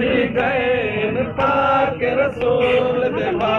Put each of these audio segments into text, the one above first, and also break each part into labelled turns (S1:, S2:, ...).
S1: Gain पाक रसोल देवा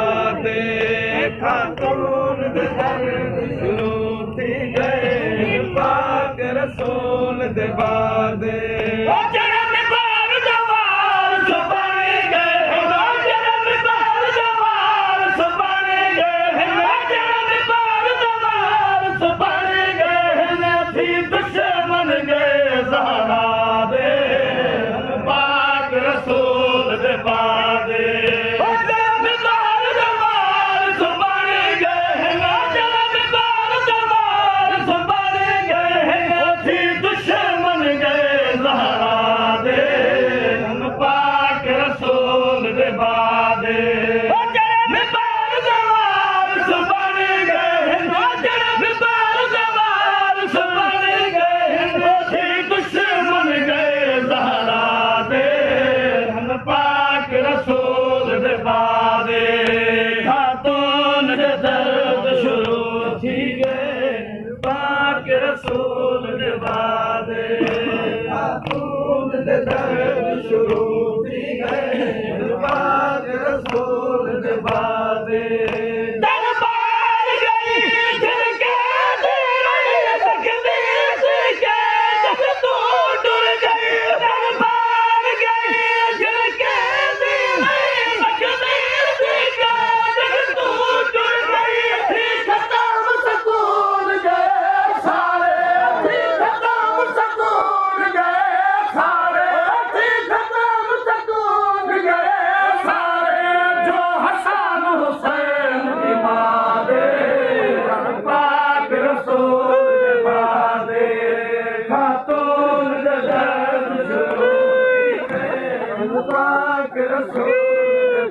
S1: coração.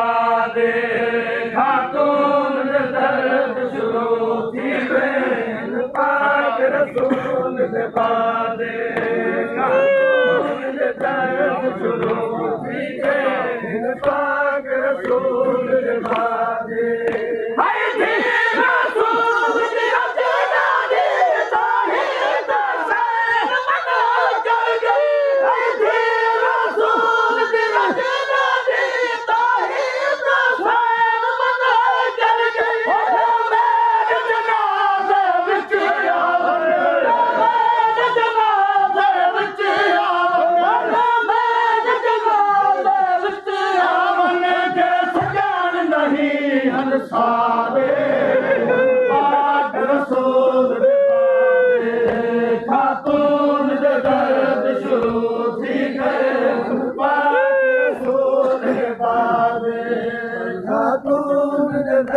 S1: 바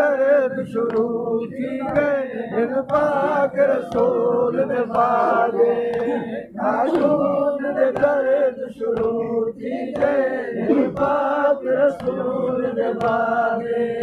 S1: करत शुरू थी वे पाक रसोल जे पारे आ शुरू थी वे پاک رسول जे पारे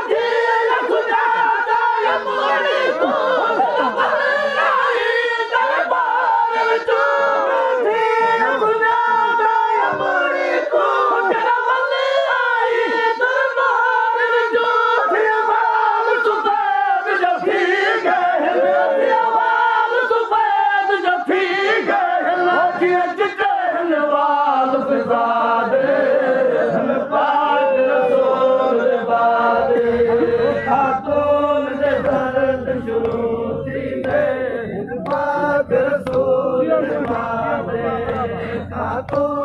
S1: आतलू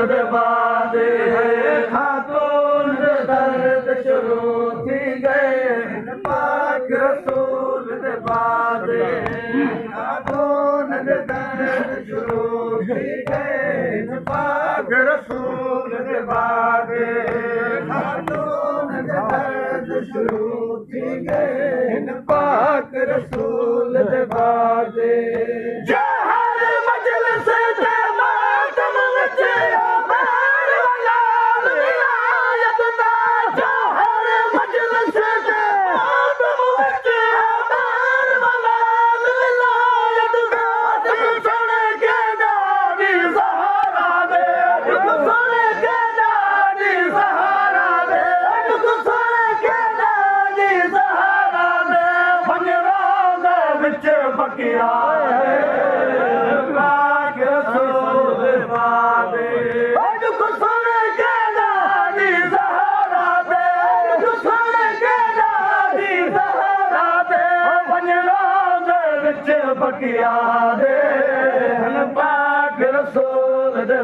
S1: बाद खातोन दर्द शुरू थी गे न रसूल बाद खाधो दर्द शुरू थी गे न रसूल बाद खातो दर्द शुरू थी गे पाक रसूल बाद پاڪ رسولي ڀر کي جها سهارادي خس کي جها سهارا ديج نه بڪيادي پاگ رسولي